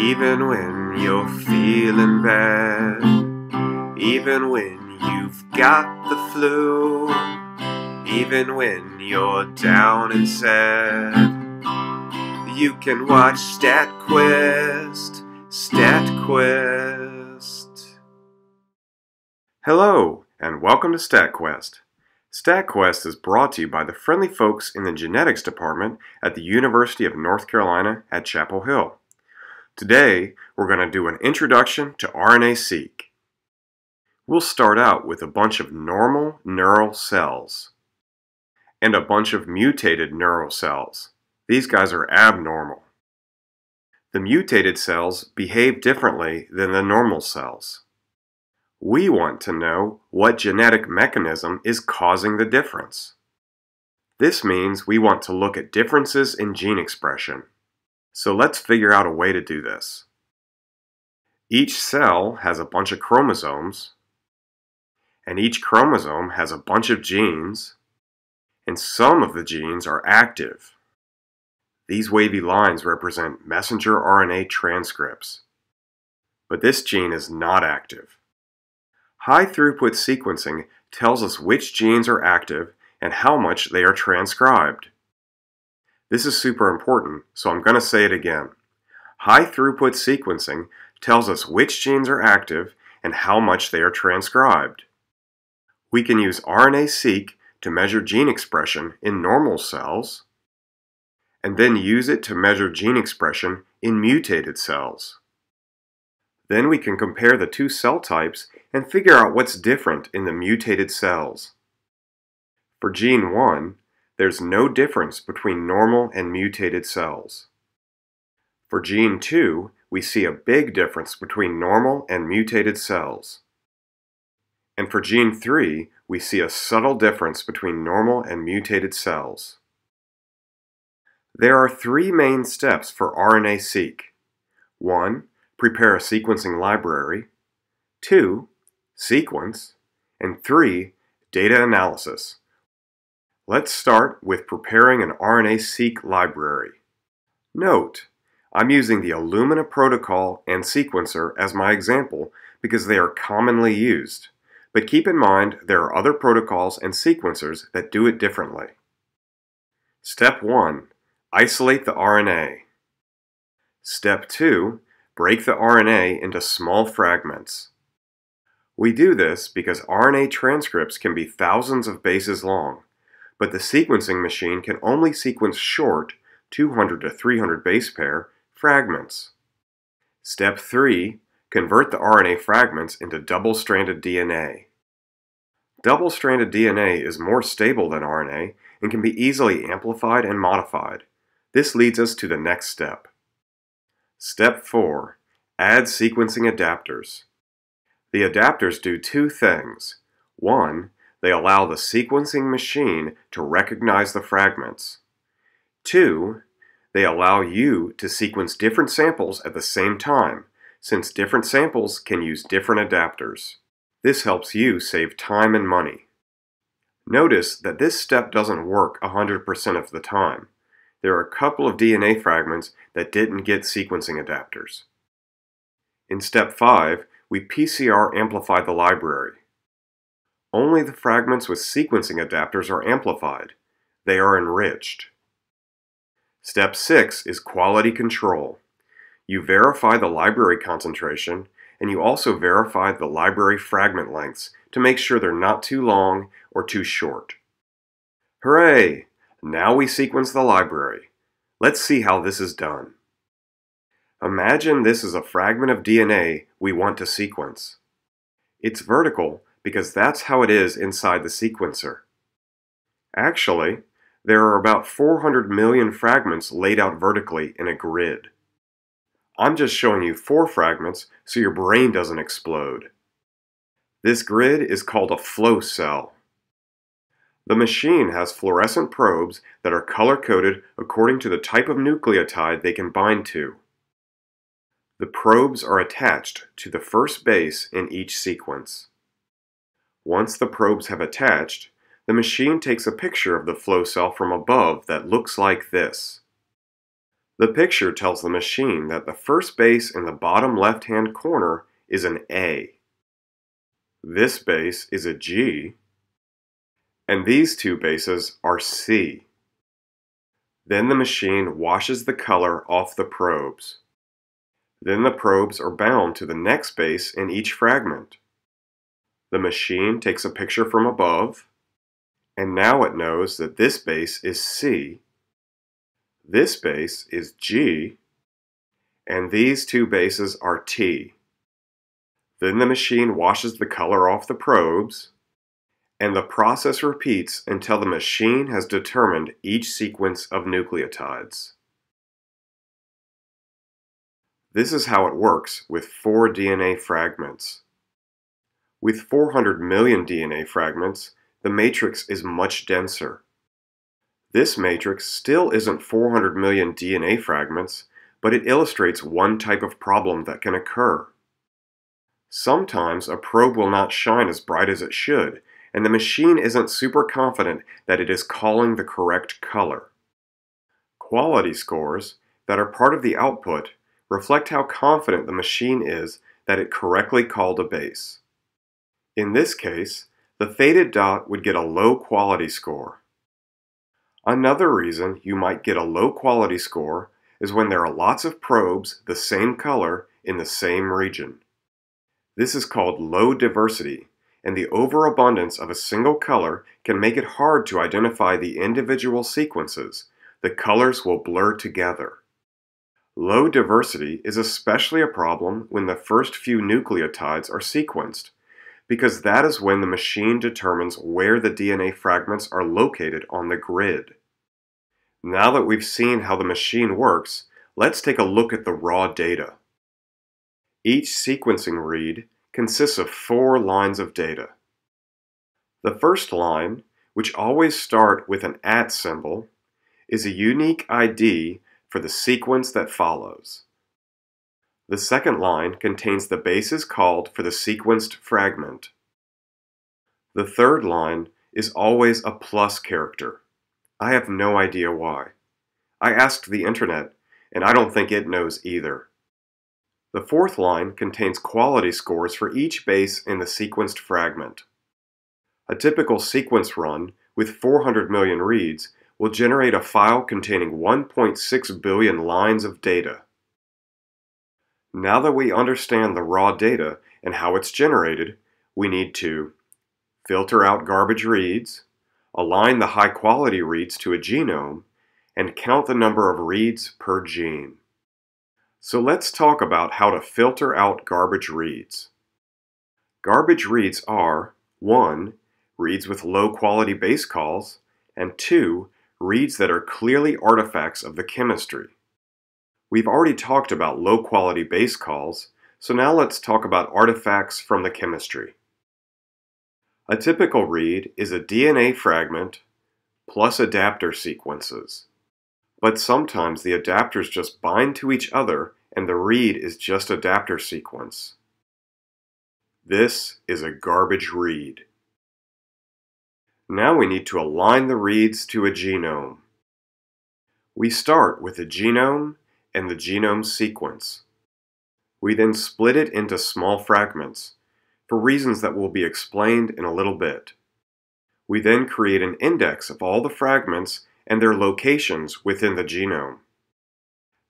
Even when you're feeling bad, even when you've got the flu, even when you're down and sad, you can watch StatQuest, StatQuest. Hello, and welcome to StatQuest. StatQuest is brought to you by the friendly folks in the genetics department at the University of North Carolina at Chapel Hill. Today, we're going to do an introduction to RNA-seq. We'll start out with a bunch of normal neural cells and a bunch of mutated neural cells. These guys are abnormal. The mutated cells behave differently than the normal cells. We want to know what genetic mechanism is causing the difference. This means we want to look at differences in gene expression. So let's figure out a way to do this. Each cell has a bunch of chromosomes, and each chromosome has a bunch of genes, and some of the genes are active. These wavy lines represent messenger RNA transcripts. But this gene is not active. High throughput sequencing tells us which genes are active and how much they are transcribed. This is super important, so I'm going to say it again. High throughput sequencing tells us which genes are active and how much they are transcribed. We can use RNA-seq to measure gene expression in normal cells, and then use it to measure gene expression in mutated cells. Then we can compare the two cell types and figure out what's different in the mutated cells. For gene 1, there's no difference between normal and mutated cells. For gene 2, we see a big difference between normal and mutated cells. And for gene 3, we see a subtle difference between normal and mutated cells. There are three main steps for RNA-seq. 1. Prepare a sequencing library. 2. Sequence. And 3. Data analysis. Let's start with preparing an RNA-seq library. Note, I'm using the Illumina protocol and sequencer as my example because they are commonly used, but keep in mind there are other protocols and sequencers that do it differently. Step 1. Isolate the RNA. Step 2. Break the RNA into small fragments. We do this because RNA transcripts can be thousands of bases long, but the sequencing machine can only sequence short, 200 to 300 base pair, fragments. Step 3. Convert the RNA fragments into double-stranded DNA. Double-stranded DNA is more stable than RNA and can be easily amplified and modified. This leads us to the next step. Step 4. Add sequencing adapters. The adapters do two things. One, they allow the sequencing machine to recognize the fragments. Two, they allow you to sequence different samples at the same time, since different samples can use different adapters. This helps you save time and money. Notice that this step doesn't work 100% of the time. There are a couple of DNA fragments that didn't get sequencing adapters. In step 5, we PCR amplify the library. Only the fragments with sequencing adapters are amplified. They are enriched. Step 6 is quality control. You verify the library concentration and you also verify the library fragment lengths to make sure they're not too long or too short. Hooray! Now we sequence the library. Let's see how this is done. Imagine this is a fragment of DNA we want to sequence. It's vertical because that's how it is inside the sequencer. Actually, there are about 400 million fragments laid out vertically in a grid. I'm just showing you four fragments so your brain doesn't explode. This grid is called a flow cell. The machine has fluorescent probes that are color-coded according to the type of nucleotide they can bind to. The probes are attached to the first base in each sequence. Once the probes have attached, the machine takes a picture of the flow cell from above that looks like this. The picture tells the machine that the first base in the bottom left-hand corner is an A. This base is a G, and these two bases are C. Then the machine washes the color off the probes. Then the probes are bound to the next base in each fragment. The machine takes a picture from above, and now it knows that this base is C, this base is G, and these two bases are T. Then the machine washes the color off the probes, and the process repeats until the machine has determined each sequence of nucleotides. This is how it works with four DNA fragments. With 400 million DNA fragments, the matrix is much denser. This matrix still isn't 400 million DNA fragments, but it illustrates one type of problem that can occur. Sometimes a probe will not shine as bright as it should, and the machine isn't super confident that it is calling the correct color. Quality scores that are part of the output reflect how confident the machine is that it correctly called a base. In this case, the faded dot would get a low quality score. Another reason you might get a low quality score is when there are lots of probes the same color in the same region. This is called low diversity, and the overabundance of a single color can make it hard to identify the individual sequences. The colors will blur together. Low diversity is especially a problem when the first few nucleotides are sequenced, because that is when the machine determines where the DNA fragments are located on the grid. Now that we've seen how the machine works, let's take a look at the raw data. Each sequencing read consists of four lines of data. The first line, which always start with an at symbol, is a unique ID for the sequence that follows. The second line contains the bases called for the sequenced fragment. The third line is always a plus character. I have no idea why. I asked the internet, and I don't think it knows either. The fourth line contains quality scores for each base in the sequenced fragment. A typical sequence run with 400 million reads will generate a file containing 1.6 billion lines of data. Now that we understand the raw data and how it's generated, we need to filter out garbage reads, align the high quality reads to a genome, and count the number of reads per gene. So let's talk about how to filter out garbage reads. Garbage reads are 1. Reads with low quality base calls, and 2 reads that are clearly artifacts of the chemistry. We've already talked about low quality base calls, so now let's talk about artifacts from the chemistry. A typical read is a DNA fragment plus adapter sequences. But sometimes the adapters just bind to each other and the read is just adapter sequence. This is a garbage read. Now we need to align the reads to a genome. We start with a genome and the genome sequence. We then split it into small fragments, for reasons that will be explained in a little bit. We then create an index of all the fragments and their locations within the genome.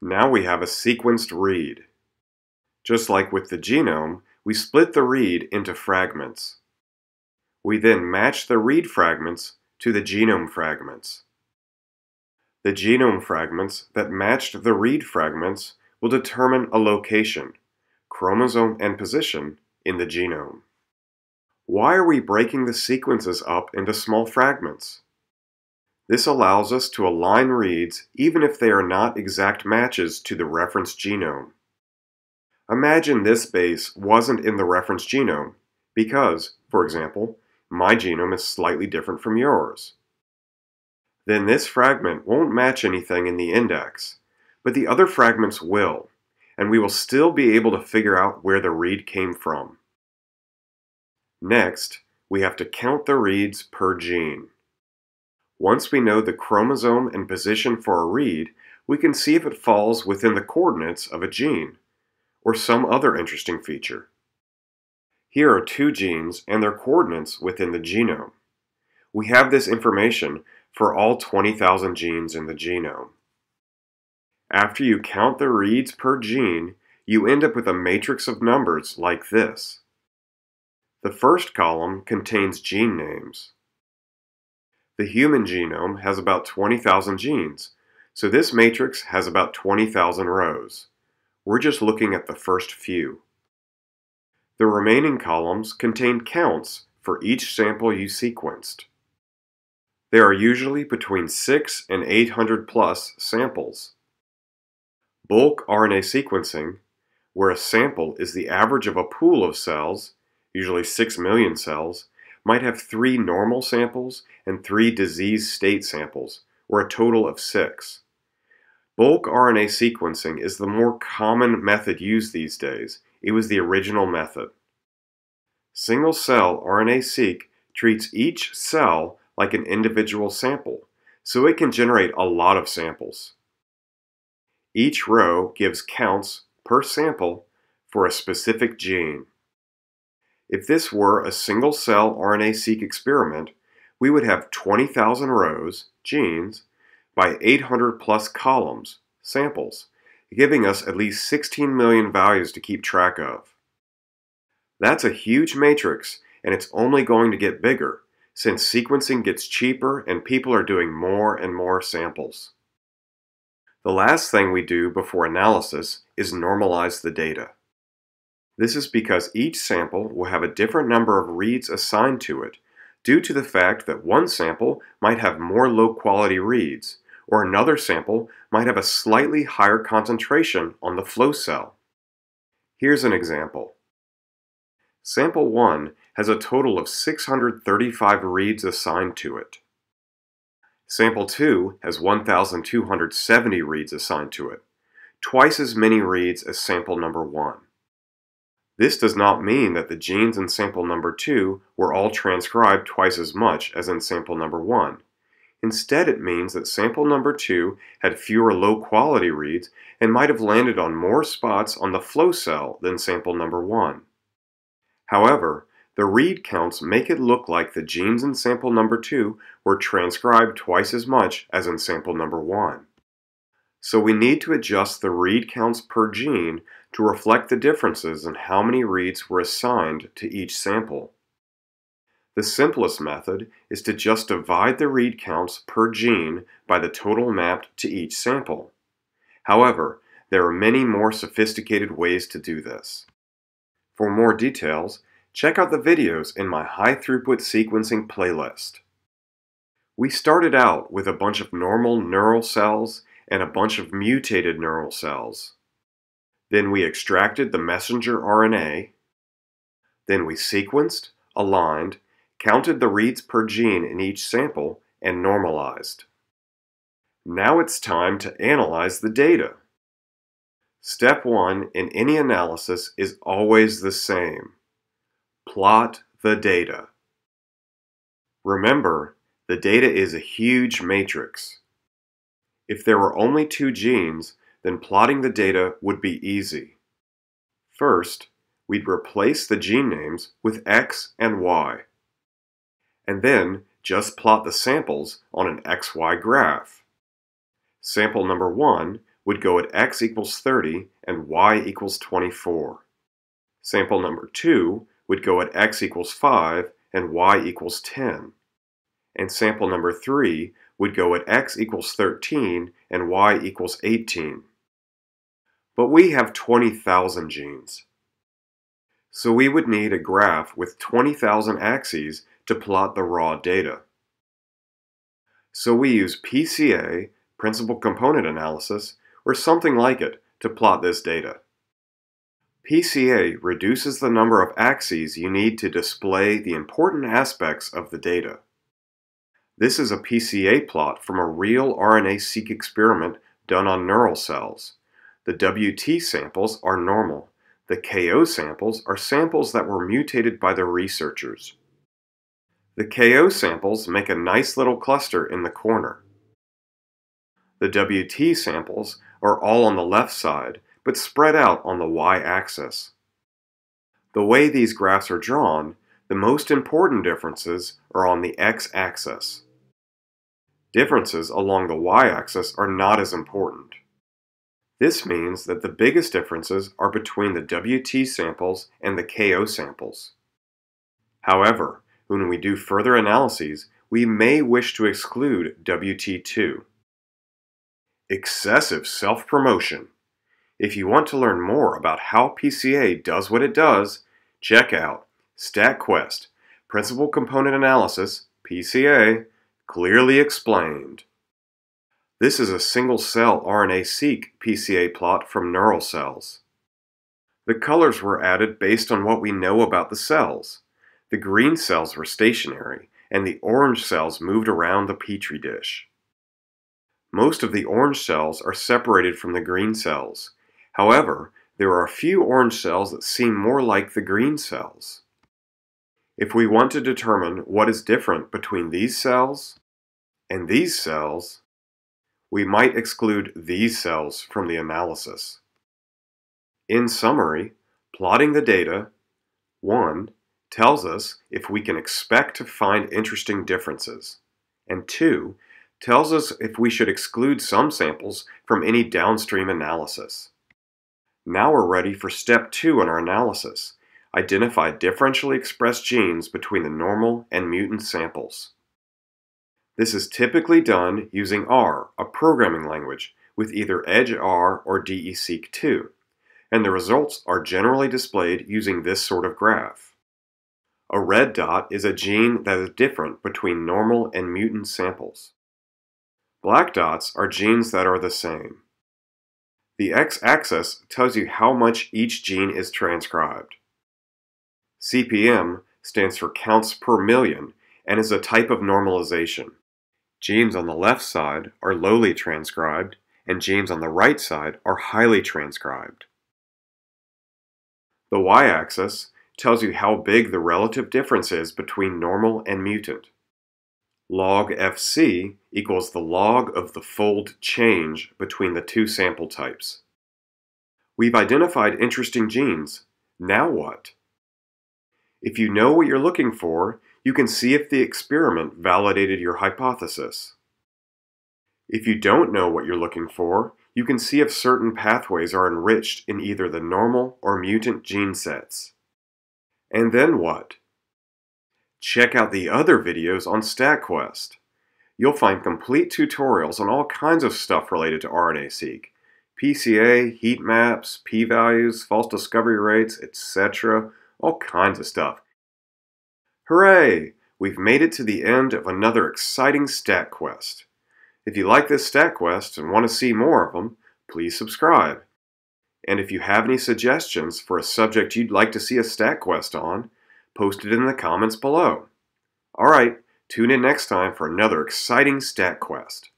Now we have a sequenced read. Just like with the genome, we split the read into fragments. We then match the read fragments to the genome fragments. The genome fragments that matched the read fragments will determine a location, chromosome and position in the genome. Why are we breaking the sequences up into small fragments? This allows us to align reads even if they are not exact matches to the reference genome. Imagine this base wasn't in the reference genome because, for example, my genome is slightly different from yours. Then this fragment won't match anything in the index, but the other fragments will, and we will still be able to figure out where the read came from. Next, we have to count the reads per gene. Once we know the chromosome and position for a read, we can see if it falls within the coordinates of a gene, or some other interesting feature. Here are two genes and their coordinates within the genome. We have this information for all 20,000 genes in the genome. After you count the reads per gene, you end up with a matrix of numbers like this. The first column contains gene names. The human genome has about 20,000 genes, so this matrix has about 20,000 rows. We're just looking at the first few. The remaining columns contain counts for each sample you sequenced. There are usually between 6 and 800 plus samples. Bulk RNA sequencing, where a sample is the average of a pool of cells, usually 6 million cells, might have three normal samples and three disease state samples, or a total of six. Bulk RNA sequencing is the more common method used these days. It was the original method. Single cell RNA-seq treats each cell like an individual sample, so it can generate a lot of samples. Each row gives counts per sample for a specific gene. If this were a single cell RNA-seq experiment, we would have 20,000 rows, genes, by 800 plus columns, samples, giving us at least 16 million values to keep track of. That's a huge matrix, and it's only going to get bigger, since sequencing gets cheaper and people are doing more and more samples. The last thing we do before analysis is normalize the data. This is because each sample will have a different number of reads assigned to it due to the fact that one sample might have more low quality reads, or another sample might have a slightly higher concentration on the flow cell. Here's an example. Sample 1 has a total of 635 reads assigned to it. Sample 2 has 1,270 reads assigned to it, twice as many reads as sample number 1. This does not mean that the genes in sample number 2 were all transcribed twice as much as in sample number 1. Instead, it means that sample number 2 had fewer low-quality reads and might have landed on more spots on the flow cell than sample number 1. However, the read counts make it look like the genes in sample number 2 were transcribed twice as much as in sample number 1. So we need to adjust the read counts per gene to reflect the differences in how many reads were assigned to each sample. The simplest method is to just divide the read counts per gene by the total mapped to each sample. However, there are many more sophisticated ways to do this. For more details, check out the videos in my high throughput sequencing playlist. We started out with a bunch of normal neural cells and a bunch of mutated neural cells. Then we extracted the messenger RNA. Then we sequenced, aligned, counted the reads per gene in each sample, and normalized. Now it's time to analyze the data. Step 1 in any analysis is always the same. Plot the data. Remember, the data is a huge matrix. If there were only two genes, then plotting the data would be easy. First, we'd replace the gene names with X and Y. And then just plot the samples on an XY graph. Sample number 1 would go at x equals 30 and y equals 24. Sample number 2 would go at x equals 5 and y equals 10. And sample number 3 would go at x equals 13 and y equals 18. But we have 20,000 genes. So we would need a graph with 20,000 axes to plot the raw data. So we use PCA, Principal Component Analysis, or something like it, to plot this data. PCA reduces the number of axes you need to display the important aspects of the data. This is a PCA plot from a real RNA-seq experiment done on neural cells. The WT samples are normal. The KO samples are samples that were mutated by the researchers. The KO samples make a nice little cluster in the corner. The WT samples are all on the left side, but spread out on the y-axis. The way these graphs are drawn, the most important differences are on the x-axis. Differences along the y-axis are not as important. This means that the biggest differences are between the WT samples and the KO samples. However, when we do further analyses, we may wish to exclude WT2. Excessive self-promotion. If you want to learn more about how PCA does what it does, check out StatQuest, Principal Component Analysis, PCA, clearly explained. This is a single-cell RNA-seq PCA plot from neural cells. The colors were added based on what we know about the cells. The green cells were stationary, and the orange cells moved around the petri dish. Most of the orange cells are separated from the green cells. However, there are a few orange cells that seem more like the green cells. If we want to determine what is different between these cells and these cells, we might exclude these cells from the analysis. In summary, plotting the data, 1. tells us if we can expect to find interesting differences, and 2. tells us if we should exclude some samples from any downstream analysis. Now we're ready for step 2 in our analysis, identify differentially expressed genes between the normal and mutant samples. This is typically done using R, a programming language, with either EdgeR or DESeq2, and the results are generally displayed using this sort of graph. A red dot is a gene that is different between normal and mutant samples. Black dots are genes that are the same. The x-axis tells you how much each gene is transcribed. CPM stands for counts per million and is a type of normalization. Genes on the left side are lowly transcribed, and genes on the right side are highly transcribed. The y-axis tells you how big the relative difference is between normal and mutant. Log FC equals the log of the fold change between the two sample types. We've identified interesting genes. Now what? If you know what you're looking for, you can see if the experiment validated your hypothesis. If you don't know what you're looking for, you can see if certain pathways are enriched in either the normal or mutant gene sets. And then what? Check out the other videos on StatQuest. You'll find complete tutorials on all kinds of stuff related to RNA-seq. PCA, heat maps, p-values, false discovery rates, etc. All kinds of stuff. Hooray! We've made it to the end of another exciting stat quest. If you like this stat quest and want to see more of them, please subscribe. And if you have any suggestions for a subject you'd like to see a stat quest on, post it in the comments below. Alright, tune in next time for another exciting stat quest.